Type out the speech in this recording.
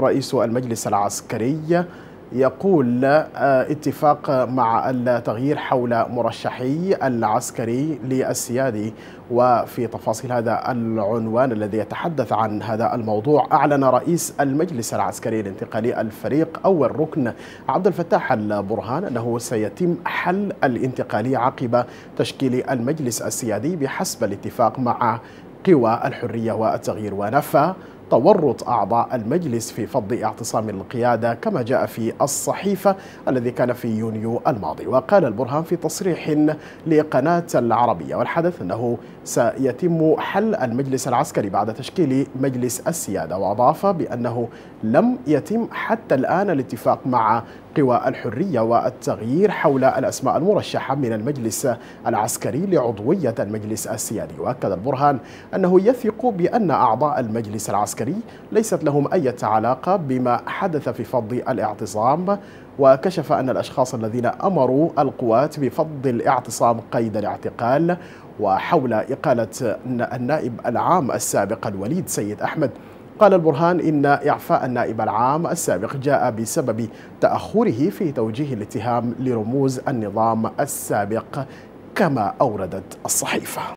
رئيس المجلس العسكري يقول اتفاق مع التغيير حول مرشحي العسكري للسيادي وفي تفاصيل هذا العنوان الذي يتحدث عن هذا الموضوع أعلن رئيس المجلس العسكري الانتقالي الفريق أول ركن عبد الفتاح البرهان أنه سيتم حل الانتقالية عقب تشكيل المجلس السيادي بحسب الاتفاق مع قوى الحرية والتغيير. ونفى تورط أعضاء المجلس في فض اعتصام القيادة كما جاء في الصحيفة الذي كان في يونيو الماضي. وقال البرهان في تصريح لقناة العربية والحدث أنه سيتم حل المجلس العسكري بعد تشكيل مجلس السيادة وأضاف بأنه لم يتم حتى الآن الاتفاق مع قوى الحرية والتغيير حول الأسماء المرشحة من المجلس العسكري لعضوية المجلس السيادي. وأكد البرهان أنه يثق بأن أعضاء المجلس العسكري ليست لهم أي علاقة بما حدث في فض الاعتصام وكشف أن الأشخاص الذين أمروا القوات بفض الاعتصام قيد الاعتقال وحول إقالة النائب العام السابق الوليد سيد أحمد قال البرهان إن إعفاء النائب العام السابق جاء بسبب تأخره في توجيه الاتهام لرموز النظام السابق كما أوردت الصحيفة.